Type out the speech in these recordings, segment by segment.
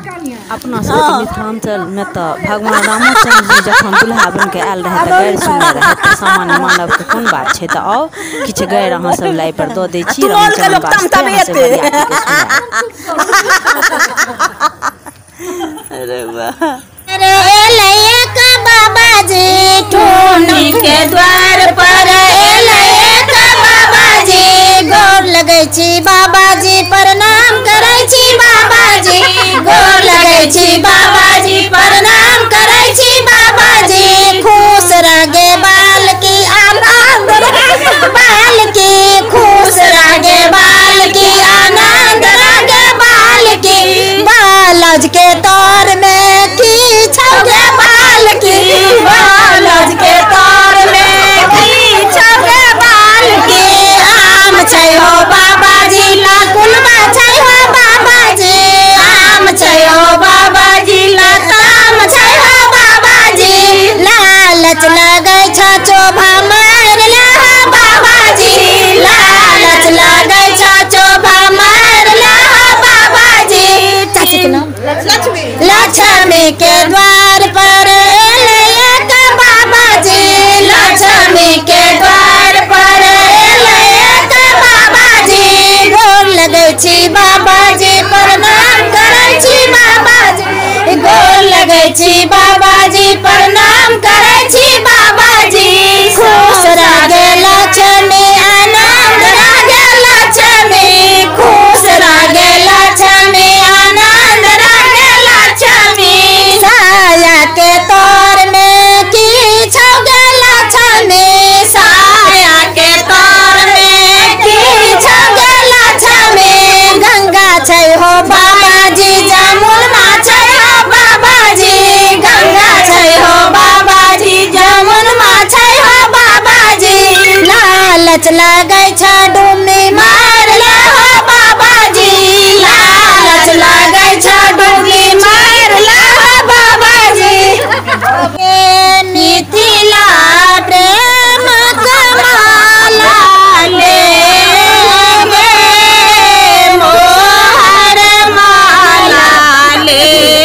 अपना सब मिथिलांचल हाँ। में तो भगवान रामचंद्र जी जखन दुल्हा बन के आयल रहे तो गैर सुनने रहे तो सामान्य मानव के कौन बात है तो आओ गैर अहाँ सब लाई पर दो दे छी रामचंद्र बात अरे वाह। बाबा जी के द्वार पर बाबा जी छी 七八 Lacha me quedó लालच लागै छ डुम्नी मार हो बाबाजी। लालच लागै छ डुम्नी मार हो बाबाजी। मिथिला प्रेम कमाला ले मोहर माला ले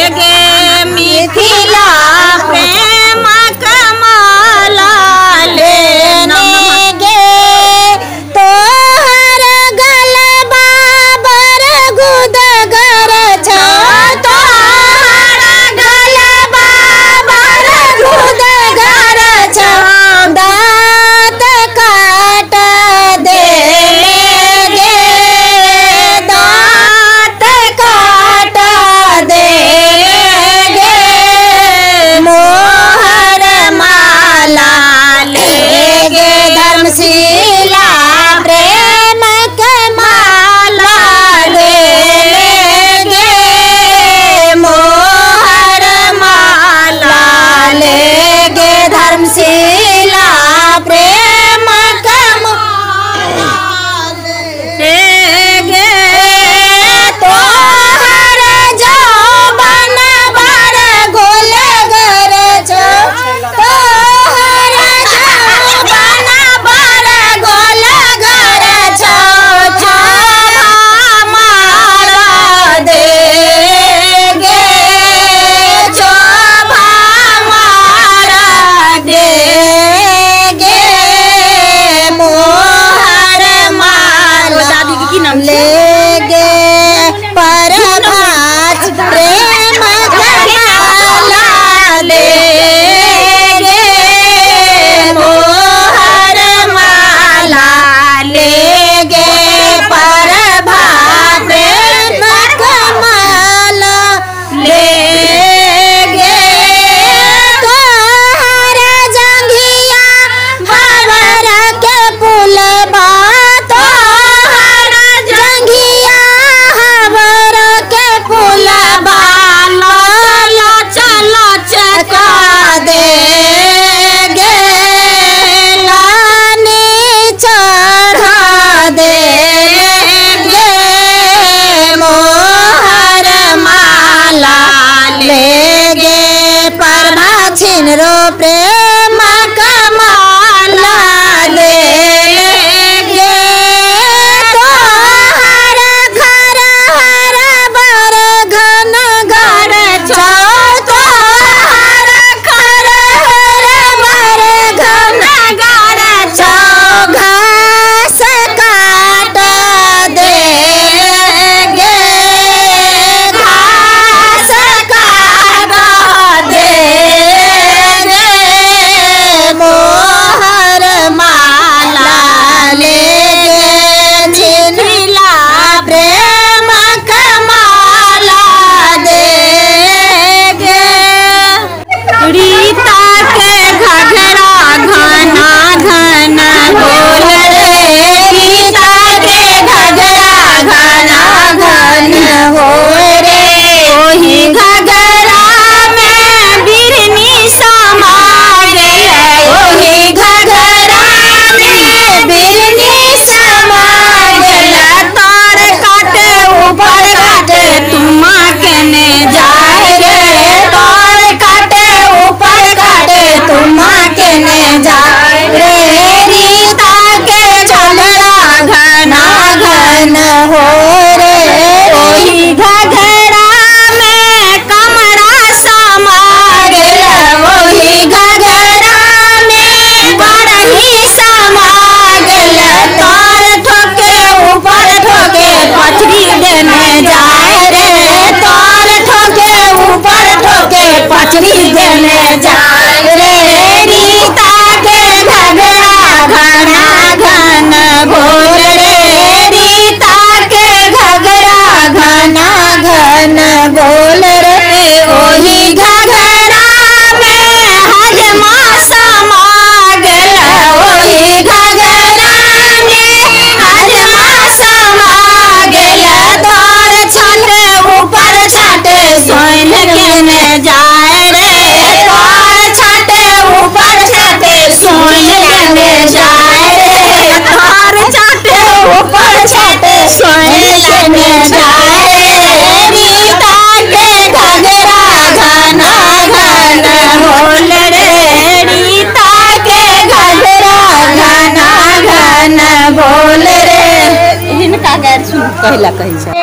कहेला कहीं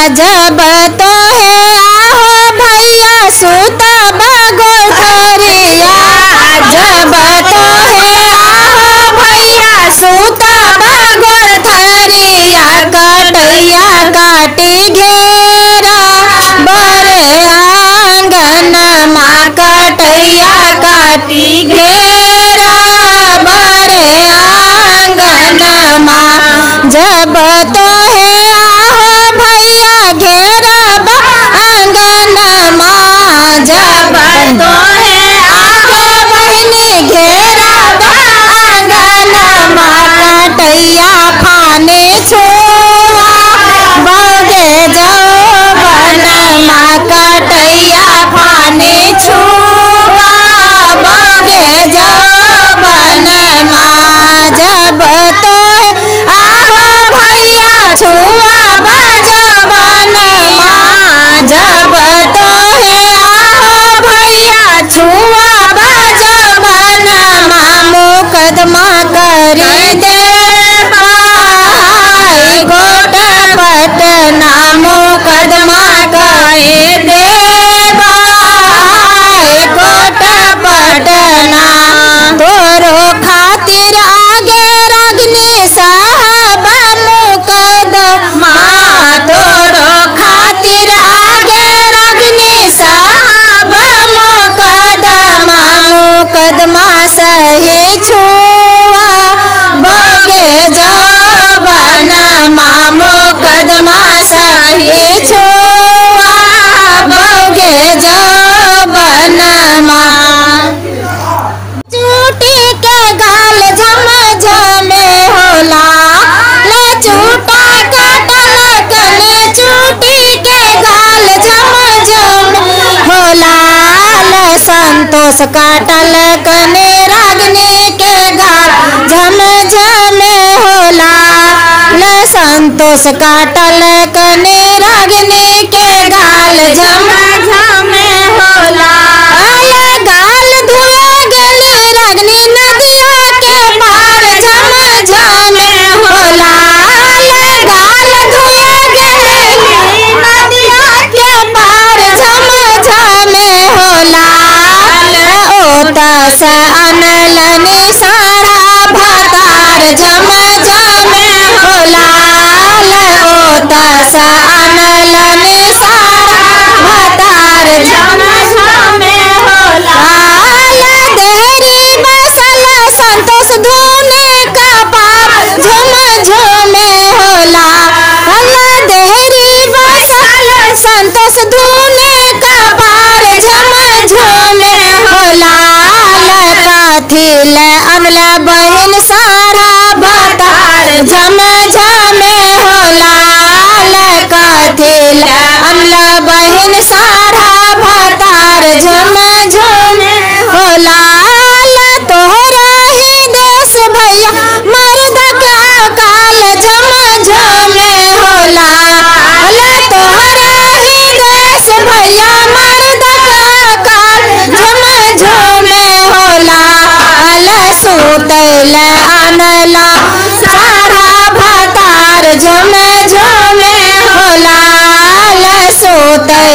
अजब तो है, आहो भैया सुता बगो फरिया जब तो है, आहो भैया सुता बगो थरिया कटैया काटी घेरा बड़े आँगन मा कटैया काटी घेरा बड़े आँगन मा जब तो Perdona! कदमा सहे छू रस कने टलकने रागने के गा। झम झम होला न संतोष का कने रागने के गाल झम झम Sa पीला अमला बहन सारा बतार जम जमे होला कथिला अमला बहन सारा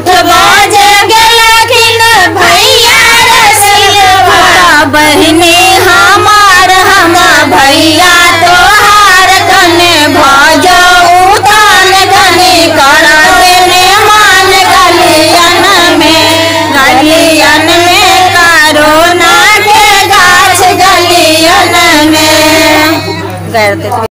उठ बाजे गेलखिन भैया रसिलबा बहिनी हमार हम भैया तोहार कने भजो उतान गने कर मान गलियन में गलियन में करोना के गाछ गलियन में